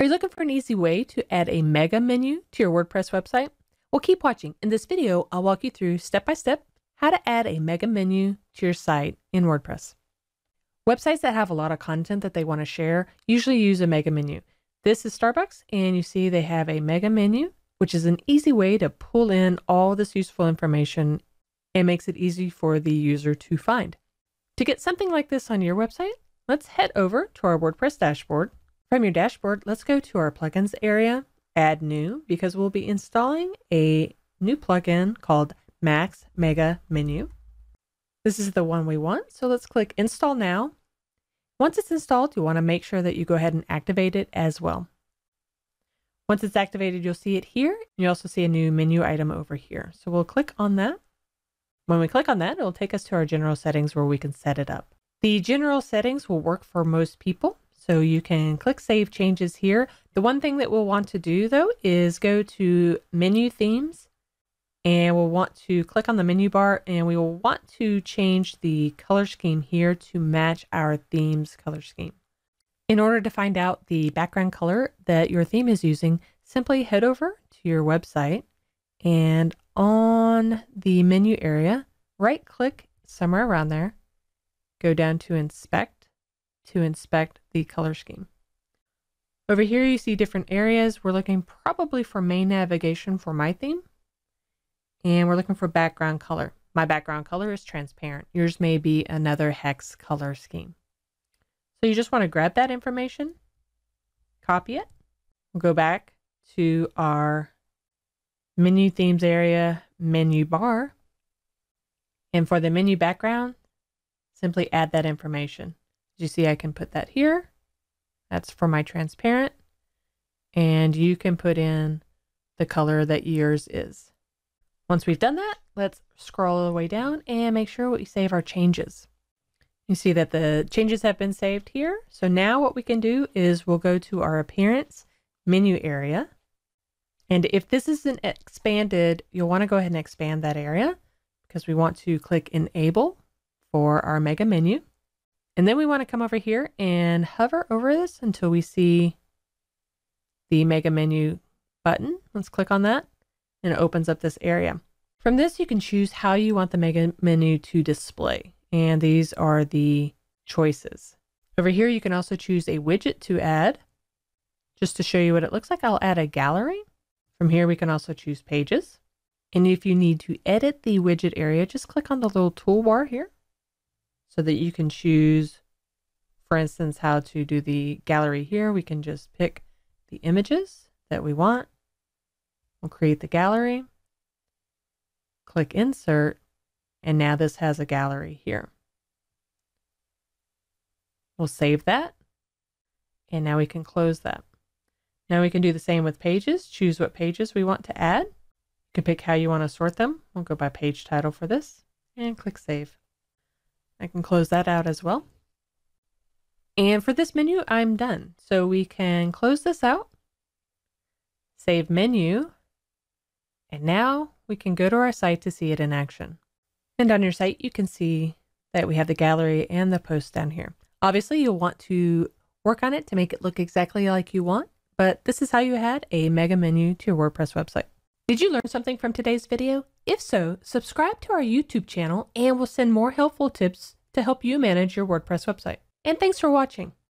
Are you looking for an easy way to add a mega menu to your WordPress website? Well, keep watching. In this video, I'll walk you through step by step how to add a mega menu to your site in WordPress. Websites that have a lot of content that they want to share usually use a mega menu. This is Starbucks, and you see they have a mega menu, which is an easy way to pull in all this useful information and makes it easy for the user to find. To get something like this on your website, let's head over to our WordPress dashboard from your dashboard, let's go to our plugins area, add new, because we'll be installing a new plugin called Max Mega Menu. This is the one we want, so let's click install now. Once it's installed, you want to make sure that you go ahead and activate it as well. Once it's activated, you'll see it here. You also see a new menu item over here. So we'll click on that. When we click on that, it'll take us to our general settings where we can set it up. The general settings will work for most people. So you can click Save Changes here. The one thing that we'll want to do though is go to Menu Themes and we'll want to click on the menu bar and we will want to change the color scheme here to match our theme's color scheme. In order to find out the background color that your theme is using, simply head over to your website and on the menu area, right click somewhere around there, go down to Inspect to inspect the color scheme. Over here you see different areas. We're looking probably for main navigation for my theme. And we're looking for background color. My background color is transparent. Yours may be another hex color scheme. So you just want to grab that information, copy it. We'll go back to our menu themes area menu bar. And for the menu background, simply add that information you see I can put that here. That's for my transparent. And you can put in the color that yours is. Once we've done that, let's scroll all the way down and make sure we save our changes. You see that the changes have been saved here. So now what we can do is we'll go to our appearance menu area. And if this isn't expanded, you'll want to go ahead and expand that area because we want to click enable for our mega menu. And then we want to come over here and hover over this until we see the mega menu button. Let's click on that and it opens up this area. From this, you can choose how you want the mega menu to display. And these are the choices. Over here, you can also choose a widget to add. Just to show you what it looks like, I'll add a gallery. From here, we can also choose pages. And if you need to edit the widget area, just click on the little toolbar here so that you can choose, for instance, how to do the gallery here. We can just pick the images that we want. We'll create the gallery, click insert, and now this has a gallery here. We'll save that. And now we can close that. Now we can do the same with pages. Choose what pages we want to add. You can pick how you want to sort them. We'll go by page title for this and click save. I can close that out as well. And for this menu, I'm done. So we can close this out, save menu, and now we can go to our site to see it in action. And on your site, you can see that we have the gallery and the post down here. Obviously, you'll want to work on it to make it look exactly like you want, but this is how you add a mega menu to your WordPress website. Did you learn something from today's video? If so, subscribe to our YouTube channel and we'll send more helpful tips to help you manage your WordPress website. And thanks for watching.